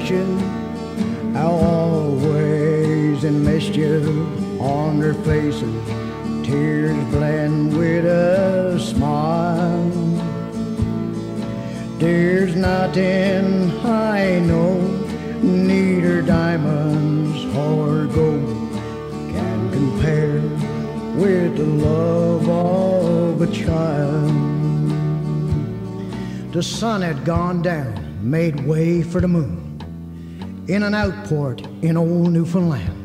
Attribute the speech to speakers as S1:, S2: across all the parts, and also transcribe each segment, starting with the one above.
S1: precious, how always in mischief on their faces, tears blend with a smile. There's nothing I know, neither diamonds or gold can compare with the love of a child. The sun had gone down, made way for the moon in an outport in old Newfoundland.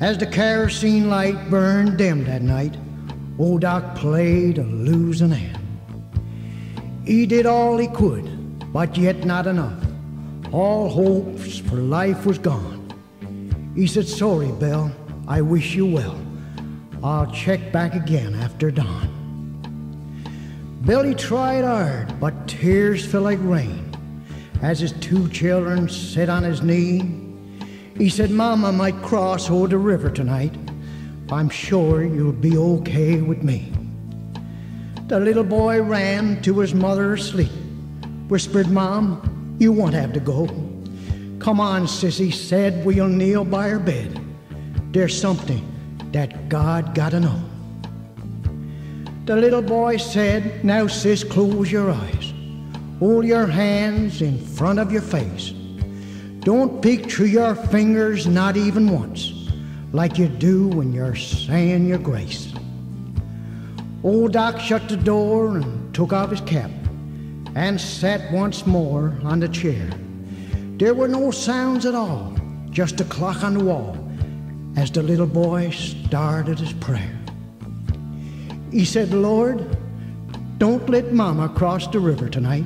S1: As the kerosene light burned dim that night, old Doc played a losing hand. He did all he could, but yet not enough. All hopes for life was gone. He said, Sorry, Bell, I wish you well. I'll check back again after dawn. Billy tried hard, but tears fell like rain as his two children sit on his knee. He said, Mama might cross over the river tonight. I'm sure you'll be okay with me. The little boy ran to his mother asleep, whispered, Mom, you won't have to go. Come on, Sissy said, we'll kneel by her bed. There's something that God gotta know. The little boy said, Now, sis, close your eyes. Hold your hands in front of your face. Don't peek through your fingers, not even once, like you do when you're saying your grace. Old Doc shut the door and took off his cap and sat once more on the chair. There were no sounds at all, just a clock on the wall as the little boy started his prayer. He said, Lord, don't let Mama cross the river tonight.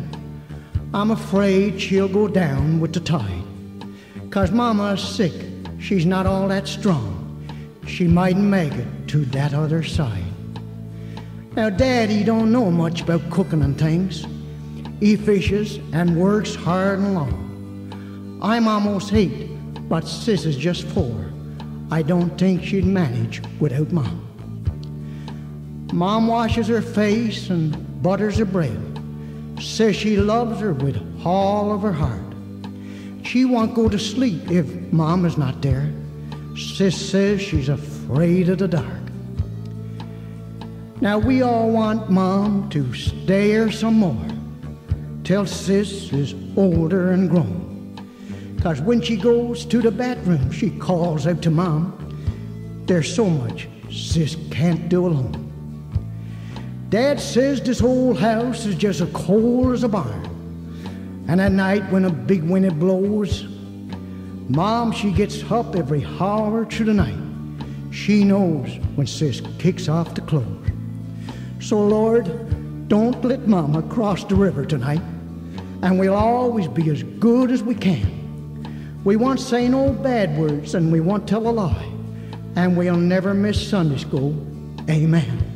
S1: I'm afraid she'll go down with the tide. Cause Mama's sick, she's not all that strong. She mightn't make it to that other side. Now, Daddy don't know much about cooking and things. He fishes and works hard and long. I'm almost eight, but Sis is just four. I don't think she'd manage without Mom. Mom washes her face and butters her bread says she loves her with all of her heart. She won't go to sleep if Mom is not there. Sis says she's afraid of the dark. Now we all want Mom to stay here some more till Sis is older and grown. Cause when she goes to the bathroom, she calls out to Mom, there's so much Sis can't do alone. Dad says this whole house is just as cold as a barn. And at night when a big wind it blows, Mom, she gets up every hour through the night. She knows when Sis kicks off the clothes. So, Lord, don't let Mama cross the river tonight, and we'll always be as good as we can. We won't say no bad words, and we won't tell a lie, and we'll never miss Sunday school. Amen.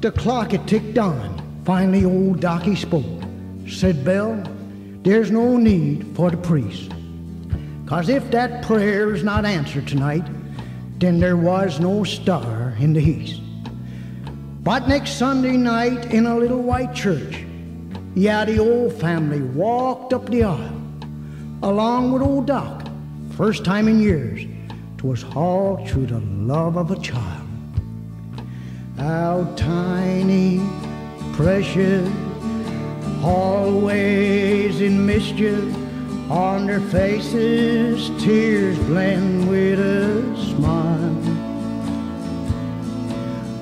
S1: The clock had ticked on. Finally, old Docky spoke. Said, Bell, there's no need for the priest. Cause if that prayer is not answered tonight, then there was no star in the east. But next Sunday night in a little white church, yeah, the old family walked up the aisle along with old Doc. First time in years, 'twas all through the love of a child. How tiny, precious, always in mischief, on their faces tears blend with a smile.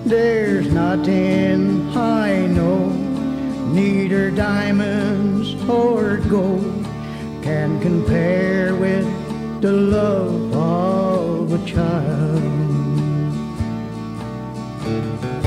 S1: There's nothing I know, neither diamonds or gold can compare with the love of a child. Thank you.